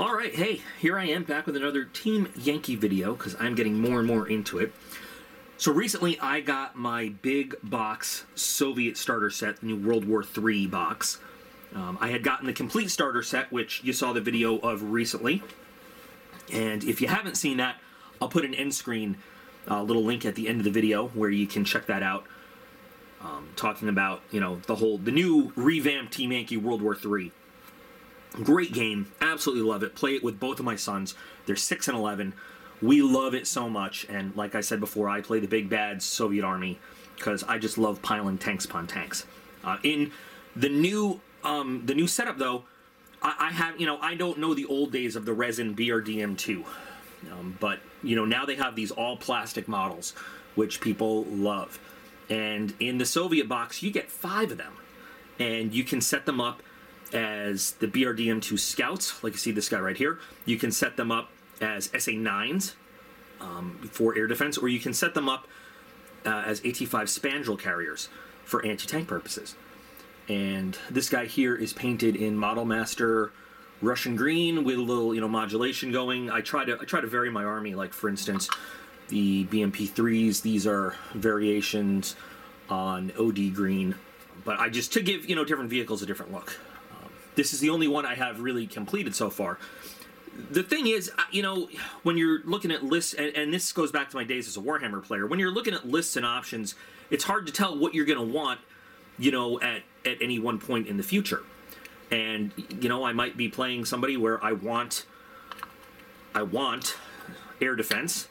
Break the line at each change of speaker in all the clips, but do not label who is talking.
All right, hey, here I am back with another Team Yankee video because I'm getting more and more into it. So recently I got my big box Soviet starter set, the new World War III box. Um, I had gotten the complete starter set, which you saw the video of recently. And if you haven't seen that, I'll put an end screen uh, little link at the end of the video where you can check that out. Um, talking about, you know, the whole, the new revamped Team Yankee World War III. Great game. Absolutely love it. Play it with both of my sons. They're 6 and 11. We love it so much. And like I said before, I play the big bad Soviet army because I just love piling tanks upon tanks. Uh, in the new um, the new setup, though, I, I, have you know I don't know the old days of the resin BRDM2, um, but you know now they have these all plastic models, which people love. And in the Soviet box, you get five of them, and you can set them up as the BRDM2 Scouts, like you see this guy right here. You can set them up as SA9s um, for air defense, or you can set them up uh, as AT5 Spandrel carriers for anti-tank purposes. And this guy here is painted in Model Master Russian green with a little, you know, modulation going. I try to I try to vary my army. Like for instance, the BMP3s. These are variations on OD green, but I just to give you know different vehicles a different look. This is the only one I have really completed so far. The thing is, you know, when you're looking at lists, and, and this goes back to my days as a Warhammer player, when you're looking at lists and options, it's hard to tell what you're going to want, you know, at, at any one point in the future. And, you know, I might be playing somebody where I want, I want air defense,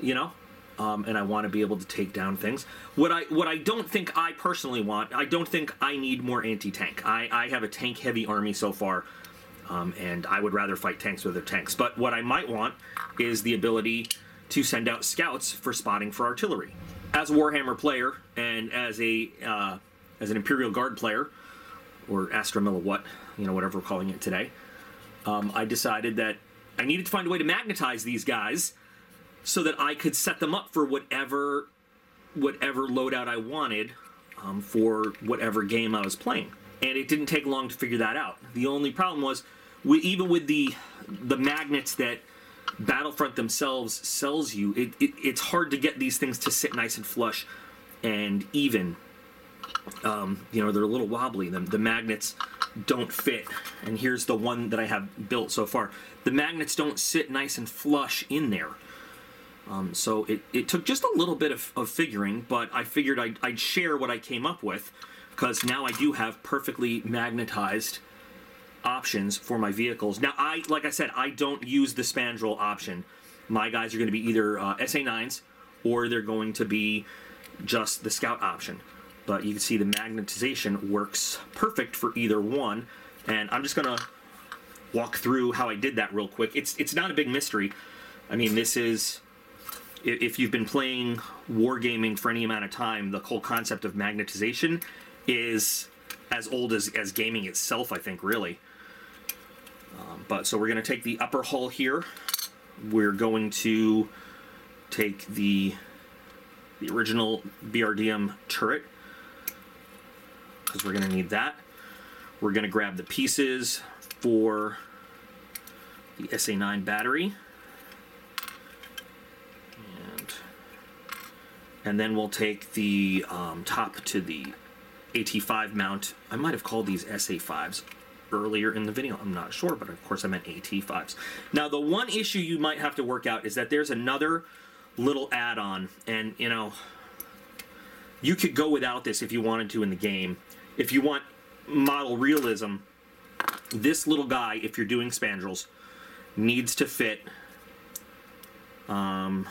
you know, um, and I want to be able to take down things. What I what I don't think I personally want, I don't think I need more anti-tank. I, I have a tank-heavy army so far, um, and I would rather fight tanks with their tanks. But what I might want is the ability to send out scouts for spotting for artillery. As a Warhammer player and as a uh, as an Imperial Guard player, or Astra what you know, whatever we're calling it today, um, I decided that I needed to find a way to magnetize these guys so that I could set them up for whatever whatever loadout I wanted um, for whatever game I was playing. And it didn't take long to figure that out. The only problem was, we, even with the the magnets that Battlefront themselves sells you, it, it, it's hard to get these things to sit nice and flush and even. Um, you know, they're a little wobbly. The, the magnets don't fit. And here's the one that I have built so far. The magnets don't sit nice and flush in there. Um, so it, it took just a little bit of, of figuring, but I figured I'd, I'd share what I came up with because now I do have perfectly magnetized options for my vehicles. Now, I like I said, I don't use the spandrel option. My guys are going to be either uh, SA9s or they're going to be just the scout option. But you can see the magnetization works perfect for either one. And I'm just going to walk through how I did that real quick. It's it's not a big mystery. I mean, this is if you've been playing wargaming for any amount of time, the whole concept of magnetization is as old as, as gaming itself, I think, really. Um, but so we're going to take the upper hull here. We're going to take the the original BRDM turret because we're going to need that. We're going to grab the pieces for the SA9 battery. And then we'll take the um, top to the AT5 mount. I might have called these SA5s earlier in the video. I'm not sure, but of course I meant AT5s. Now, the one issue you might have to work out is that there's another little add-on, and you know, you could go without this if you wanted to in the game. If you want model realism, this little guy, if you're doing spandrels, needs to fit um,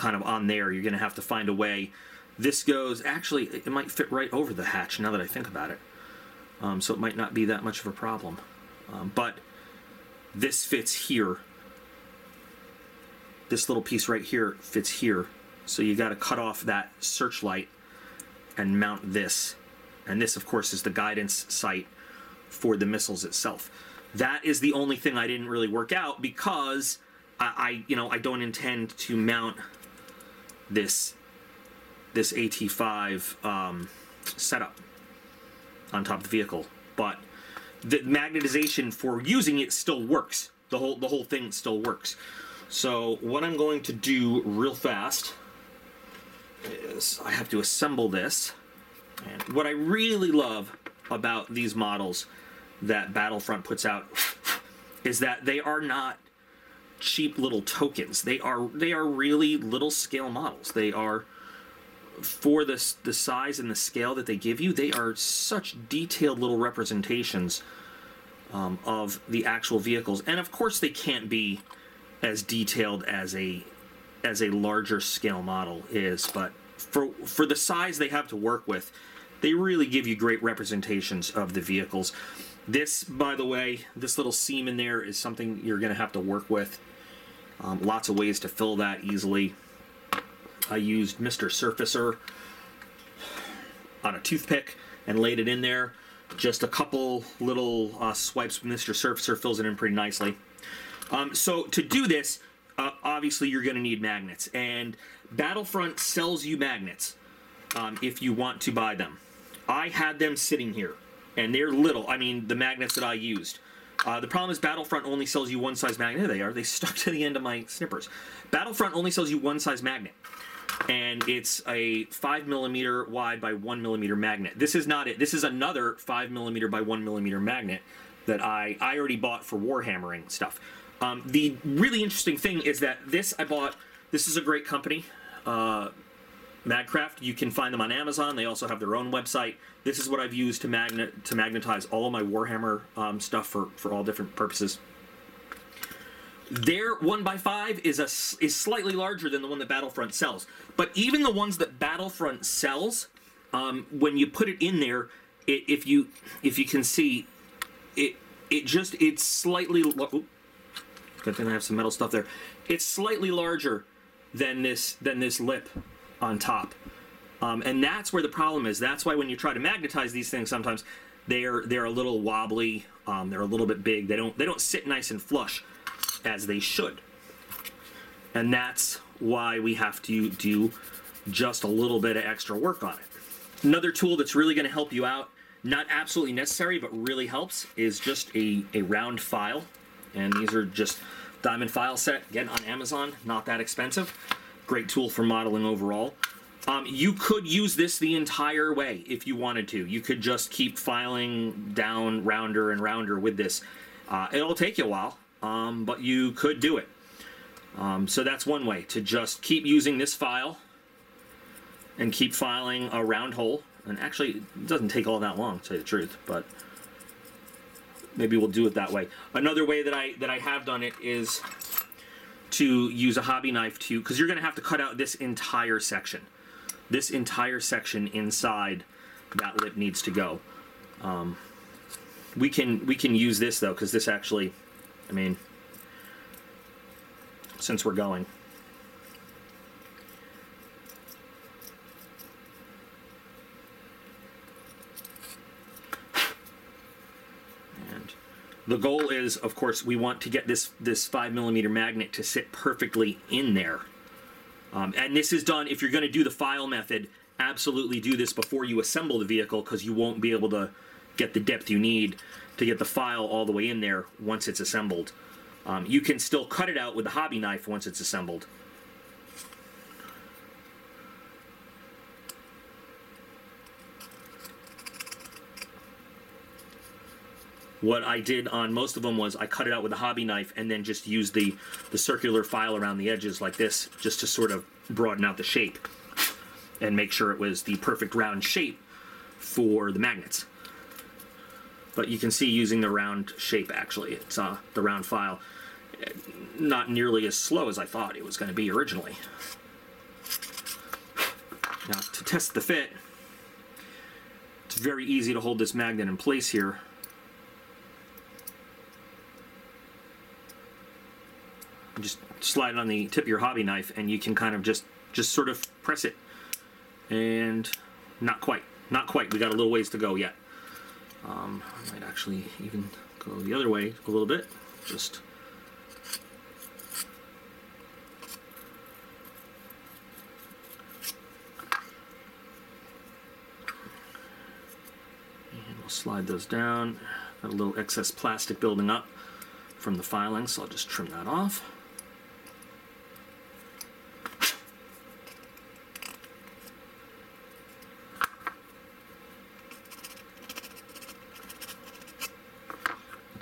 kind of on there. You're going to have to find a way. This goes, actually, it might fit right over the hatch now that I think about it. Um, so it might not be that much of a problem. Um, but this fits here. This little piece right here fits here. So you got to cut off that searchlight and mount this. And this, of course, is the guidance sight for the missiles itself. That is the only thing I didn't really work out because I, I you know, I don't intend to mount this this AT5 um, setup on top of the vehicle, but the magnetization for using it still works. the whole the whole thing still works. So what I'm going to do real fast is I have to assemble this. And what I really love about these models that Battlefront puts out is that they are not cheap little tokens. They are they are really little scale models. They are for the the size and the scale that they give you, they are such detailed little representations um, of the actual vehicles. And of course, they can't be as detailed as a as a larger scale model is, but for for the size they have to work with, they really give you great representations of the vehicles. This, by the way, this little seam in there is something you're going to have to work with. Um, lots of ways to fill that easily. I used Mr. Surfacer on a toothpick and laid it in there. Just a couple little uh, swipes with Mr. Surfacer fills it in pretty nicely. Um, so to do this, uh, obviously you're going to need magnets, and Battlefront sells you magnets um, if you want to buy them. I had them sitting here, and they're little. I mean, the magnets that I used. Uh, the problem is Battlefront only sells you one size magnet. There they are. They stuck to the end of my snippers. Battlefront only sells you one size magnet, and it's a five millimeter wide by one millimeter magnet. This is not it. This is another five millimeter by one millimeter magnet that I I already bought for warhammering stuff. Um, the really interesting thing is that this I bought. This is a great company. Uh, Magcraft. You can find them on Amazon. They also have their own website. This is what I've used to magnet to magnetize all of my Warhammer um, stuff for for all different purposes. Their one by five is a is slightly larger than the one that Battlefront sells. But even the ones that Battlefront sells, um, when you put it in there, it, if you if you can see, it it just it's slightly. Ooh, good thing I have some metal stuff there. It's slightly larger than this than this lip on top. Um, and that's where the problem is. That's why when you try to magnetize these things, sometimes they're they're a little wobbly. Um, they're a little bit big. They don't they don't sit nice and flush as they should. And that's why we have to do just a little bit of extra work on it. Another tool that's really going to help you out, not absolutely necessary, but really helps, is just a, a round file. And these are just diamond file set, again on Amazon, not that expensive. Great tool for modeling overall. Um, you could use this the entire way if you wanted to. You could just keep filing down rounder and rounder with this. Uh, it'll take you a while, um, but you could do it. Um, so that's one way to just keep using this file and keep filing a round hole. And actually, it doesn't take all that long, to tell you the truth, but maybe we'll do it that way. Another way that I that I have done it is to use a hobby knife to, because you're going to have to cut out this entire section. This entire section inside that lip needs to go. Um, we can we can use this though, because this actually, I mean, since we're going. And the goal is, of course, we want to get this this five millimeter magnet to sit perfectly in there. Um, and this is done if you're going to do the file method. Absolutely do this before you assemble the vehicle because you won't be able to get the depth you need to get the file all the way in there once it's assembled. Um, you can still cut it out with a hobby knife once it's assembled. What I did on most of them was I cut it out with a hobby knife and then just used the, the circular file around the edges like this just to sort of broaden out the shape and make sure it was the perfect round shape for the magnets. But you can see using the round shape actually, it's uh, the round file, not nearly as slow as I thought it was going to be originally. Now to test the fit, it's very easy to hold this magnet in place here. Just slide it on the tip of your hobby knife and you can kind of just just sort of press it. And not quite not quite. We got a little ways to go yet. Um, I might actually even go the other way a little bit. Just and we'll slide those down. Got a little excess plastic building up from the filing, so I'll just trim that off.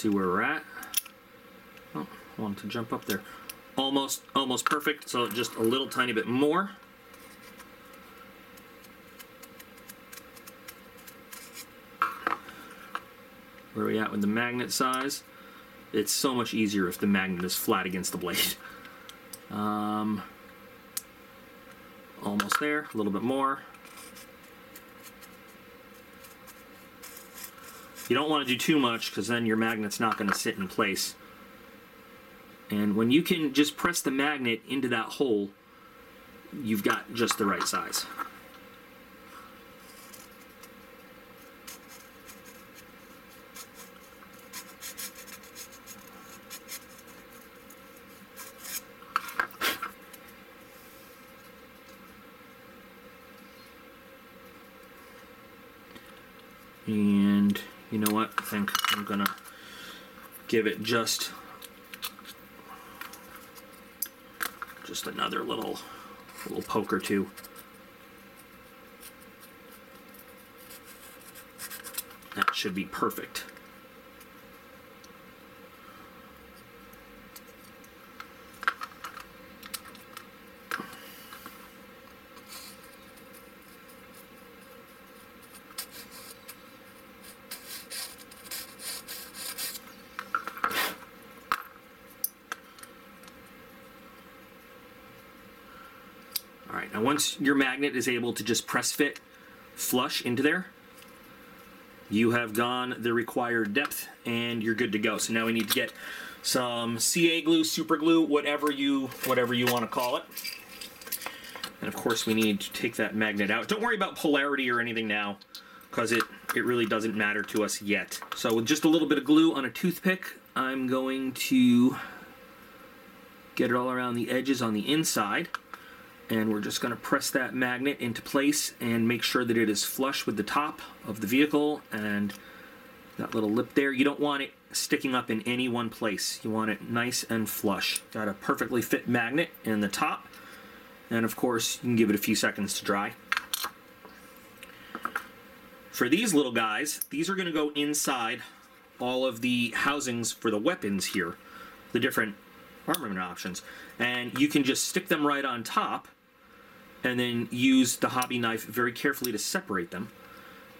See where we're at. Oh, I wanted to jump up there. Almost, almost perfect. So just a little tiny bit more. Where are we at with the magnet size? It's so much easier if the magnet is flat against the blade. Um, almost there, a little bit more. You don't want to do too much because then your magnet's not going to sit in place. And when you can just press the magnet into that hole, you've got just the right size. And you know what? I think I'm gonna give it just just another little little poke or two. That should be perfect. All right, now once your magnet is able to just press fit flush into there, you have gone the required depth and you're good to go. So now we need to get some CA glue, super glue, whatever you whatever you want to call it. And of course we need to take that magnet out. Don't worry about polarity or anything now because it, it really doesn't matter to us yet. So with just a little bit of glue on a toothpick, I'm going to get it all around the edges on the inside and we're just going to press that magnet into place and make sure that it is flush with the top of the vehicle and that little lip there. You don't want it sticking up in any one place. You want it nice and flush. Got a perfectly fit magnet in the top and of course you can give it a few seconds to dry. For these little guys, these are going to go inside all of the housings for the weapons here, the different armament options. And you can just stick them right on top and then use the hobby knife very carefully to separate them.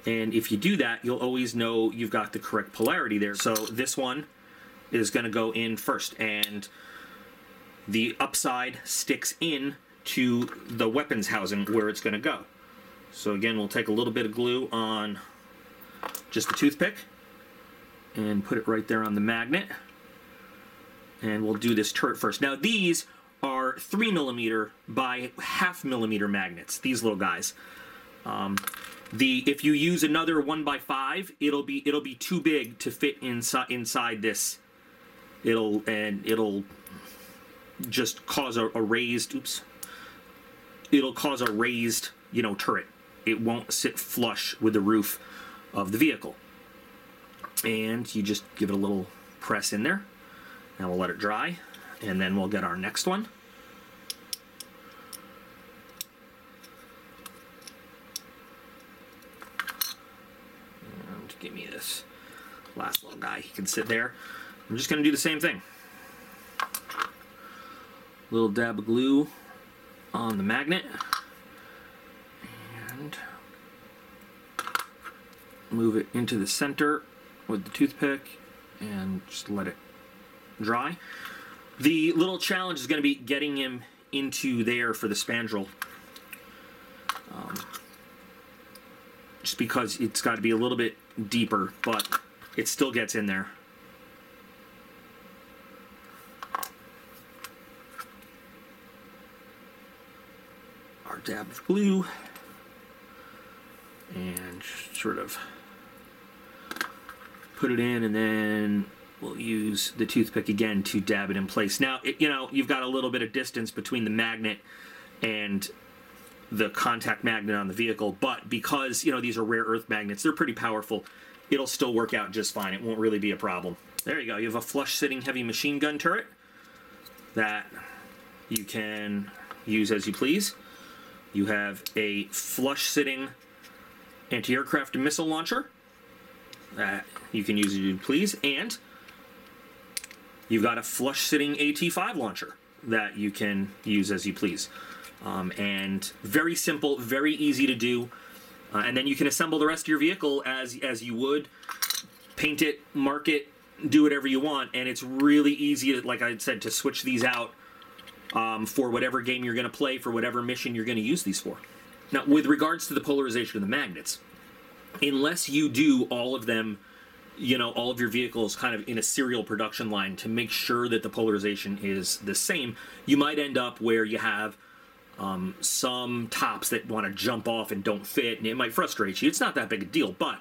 And if you do that, you'll always know you've got the correct polarity there. So this one is going to go in first, and the upside sticks in to the weapons housing where it's going to go. So again, we'll take a little bit of glue on just the toothpick and put it right there on the magnet. And we'll do this turret first. Now these are three millimeter by half millimeter magnets. These little guys. Um, the if you use another one by five, it'll be it'll be too big to fit inside inside this. It'll and it'll just cause a, a raised oops. It'll cause a raised you know turret. It won't sit flush with the roof of the vehicle. And you just give it a little press in there. Now we'll let it dry and then we'll get our next one. And give me this last little guy. He can sit there. I'm just going to do the same thing. Little dab of glue on the magnet. And move it into the center with the toothpick and just let it dry. The little challenge is going to be getting him into there for the spandrel. Um, just because it's got to be a little bit deeper, but it still gets in there. Our dab of glue. And sort of put it in and then we'll use the toothpick again to dab it in place. Now, it, you know, you've got a little bit of distance between the magnet and the contact magnet on the vehicle, but because, you know, these are rare earth magnets, they're pretty powerful. It'll still work out just fine. It won't really be a problem. There you go. You have a flush sitting heavy machine gun turret that you can use as you please. You have a flush sitting anti aircraft missile launcher that you can use as you please. And you've got a flush sitting AT 5 launcher that you can use as you please. Um, and very simple, very easy to do. Uh, and then you can assemble the rest of your vehicle as as you would, paint it, mark it, do whatever you want, and it's really easy to, like I said, to switch these out um, for whatever game you're going to play, for whatever mission you're going to use these for. Now, with regards to the polarization of the magnets, unless you do all of them, you know, all of your vehicles kind of in a serial production line to make sure that the polarization is the same, you might end up where you have um, some tops that want to jump off and don't fit, and it might frustrate you. It's not that big a deal, but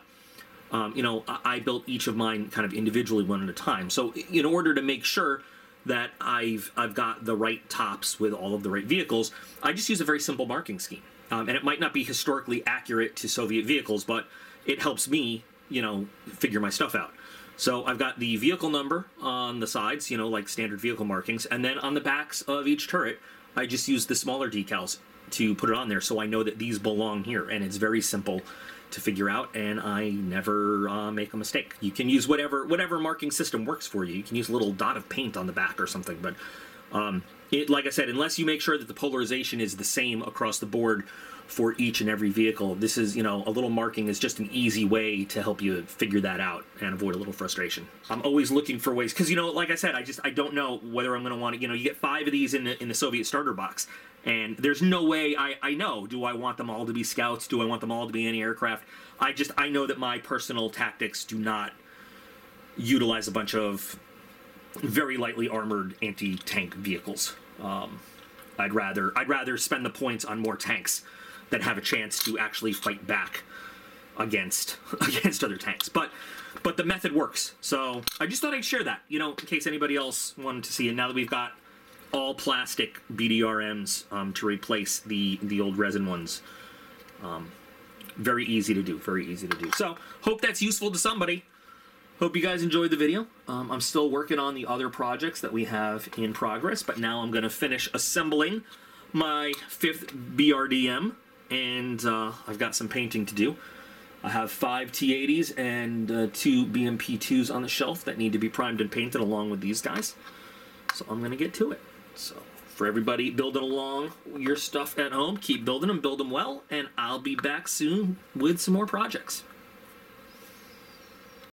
um, you know, I, I built each of mine kind of individually, one at a time. So, in order to make sure that I've I've got the right tops with all of the right vehicles, I just use a very simple marking scheme, um, and it might not be historically accurate to Soviet vehicles, but it helps me, you know, figure my stuff out. So I've got the vehicle number on the sides, you know, like standard vehicle markings, and then on the backs of each turret, I just use the smaller decals to put it on there so I know that these belong here, and it's very simple to figure out, and I never uh, make a mistake. You can use whatever whatever marking system works for you. You can use a little dot of paint on the back or something, but um, it, like I said, unless you make sure that the polarization is the same across the board for each and every vehicle, this is you know a little marking is just an easy way to help you figure that out and avoid a little frustration. I'm always looking for ways because you know, like I said, I just I don't know whether I'm going to want to. You know, you get five of these in the in the Soviet starter box and there's no way I, I know do i want them all to be scouts do i want them all to be anti-aircraft i just i know that my personal tactics do not utilize a bunch of very lightly armored anti-tank vehicles um, i'd rather i'd rather spend the points on more tanks that have a chance to actually fight back against against other tanks but but the method works so i just thought i'd share that you know in case anybody else wanted to see it now that we've got all plastic BDRMs um, to replace the the old resin ones. Um, very easy to do. Very easy to do. So hope that's useful to somebody. Hope you guys enjoyed the video. Um, I'm still working on the other projects that we have in progress, but now I'm going to finish assembling my fifth BRDM, and uh, I've got some painting to do. I have five T80s and uh, two BMP2s on the shelf that need to be primed and painted along with these guys. So I'm going to get to it. So for everybody building along your stuff at home, keep building them, build them well, and I'll be back soon with some more projects.